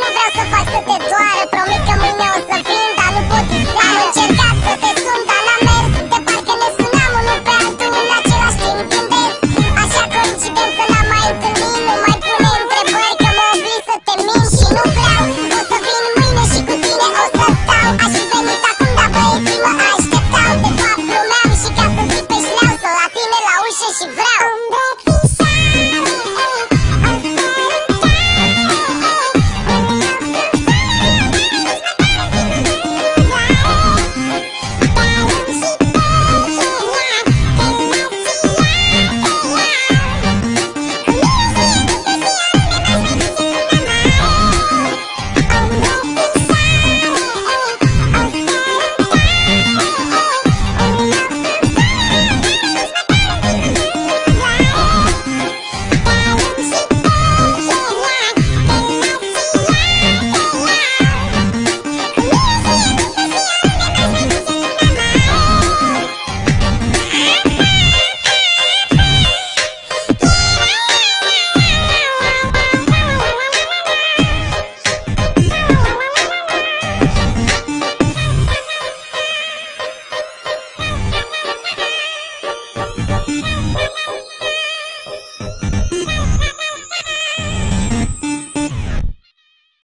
nu vreau să faci să te doară